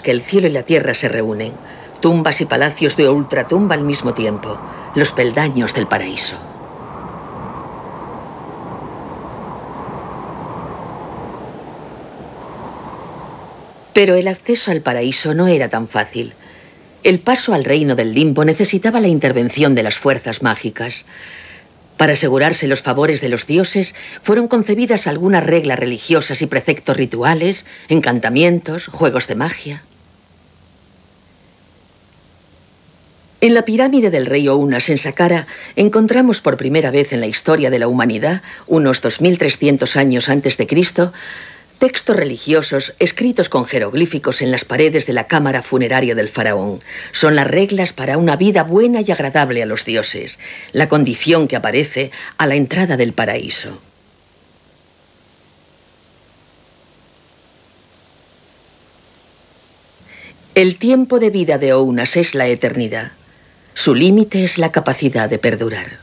que el cielo y la tierra se reúnen, tumbas y palacios de ultratumba al mismo tiempo, los peldaños del paraíso. Pero el acceso al paraíso no era tan fácil. El paso al reino del limbo necesitaba la intervención de las fuerzas mágicas. Para asegurarse los favores de los dioses, fueron concebidas algunas reglas religiosas y preceptos rituales, encantamientos, juegos de magia. En la pirámide del rey Ounas en Saqqara encontramos por primera vez en la historia de la humanidad, unos 2300 años antes de Cristo, Textos religiosos escritos con jeroglíficos en las paredes de la cámara funeraria del faraón son las reglas para una vida buena y agradable a los dioses, la condición que aparece a la entrada del paraíso. El tiempo de vida de Ounas es la eternidad. Su límite es la capacidad de perdurar.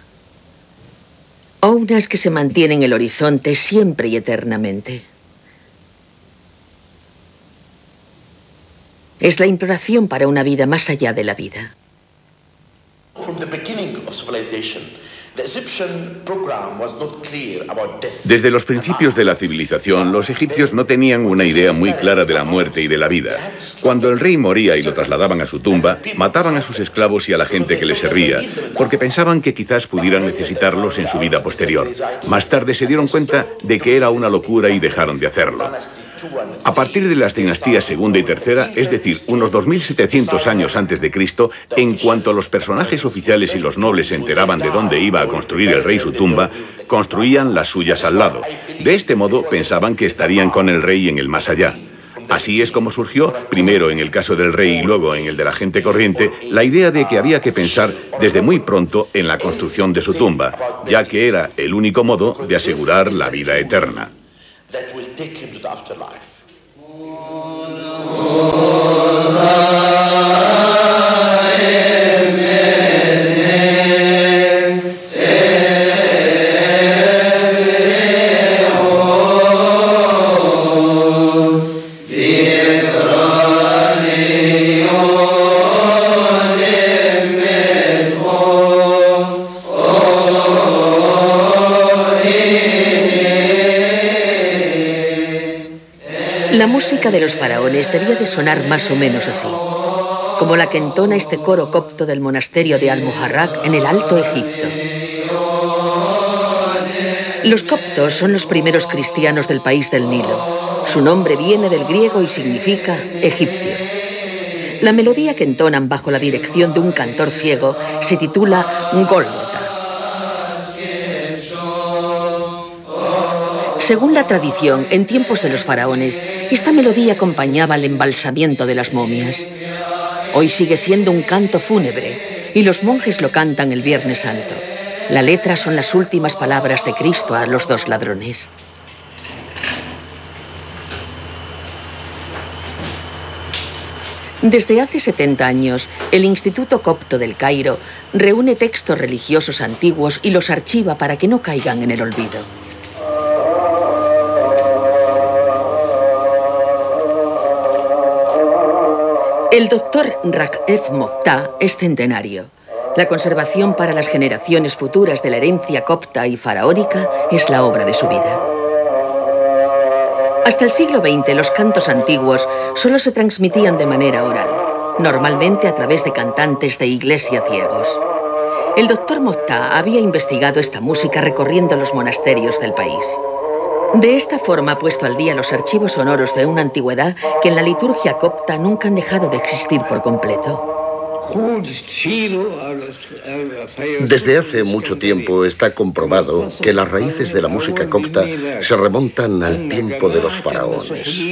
Ounas que se mantiene en el horizonte siempre y eternamente. Es la imploración para una vida más allá de la vida. Desde los principios de la civilización, los egipcios no tenían una idea muy clara de la muerte y de la vida. Cuando el rey moría y lo trasladaban a su tumba, mataban a sus esclavos y a la gente que les servía, porque pensaban que quizás pudieran necesitarlos en su vida posterior. Más tarde se dieron cuenta de que era una locura y dejaron de hacerlo. A partir de las dinastías segunda y tercera, es decir, unos 2700 años antes de Cristo, en cuanto los personajes oficiales y los nobles se enteraban de dónde iba a construir el rey su tumba, construían las suyas al lado. De este modo pensaban que estarían con el rey en el más allá. Así es como surgió, primero en el caso del rey y luego en el de la gente corriente, la idea de que había que pensar desde muy pronto en la construcción de su tumba, ya que era el único modo de asegurar la vida eterna. Afterlife. música de los faraones debía de sonar más o menos así, como la que entona este coro copto del monasterio de Al-Muharrak en el Alto Egipto. Los coptos son los primeros cristianos del país del Nilo. Su nombre viene del griego y significa egipcio. La melodía que entonan bajo la dirección de un cantor ciego se titula Golgo Según la tradición, en tiempos de los faraones, esta melodía acompañaba el embalsamiento de las momias. Hoy sigue siendo un canto fúnebre y los monjes lo cantan el Viernes Santo. La letra son las últimas palabras de Cristo a los dos ladrones. Desde hace 70 años, el Instituto Copto del Cairo reúne textos religiosos antiguos y los archiva para que no caigan en el olvido. El doctor Rakef Mokhtar es centenario. La conservación para las generaciones futuras de la herencia copta y faraónica es la obra de su vida. Hasta el siglo XX los cantos antiguos solo se transmitían de manera oral, normalmente a través de cantantes de iglesia ciegos. El doctor Mokhtar había investigado esta música recorriendo los monasterios del país. De esta forma ha puesto al día los archivos sonoros de una antigüedad que en la liturgia copta nunca han dejado de existir por completo. Desde hace mucho tiempo está comprobado que las raíces de la música copta se remontan al tiempo de los faraones.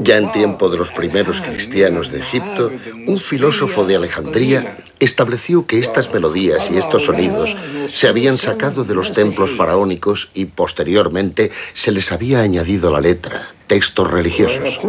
Ya en tiempo de los primeros cristianos de Egipto, un filósofo de Alejandría estableció que estas melodías y estos sonidos se habían sacado de los templos faraónicos y posteriormente se les había añadido la letra, textos religiosos.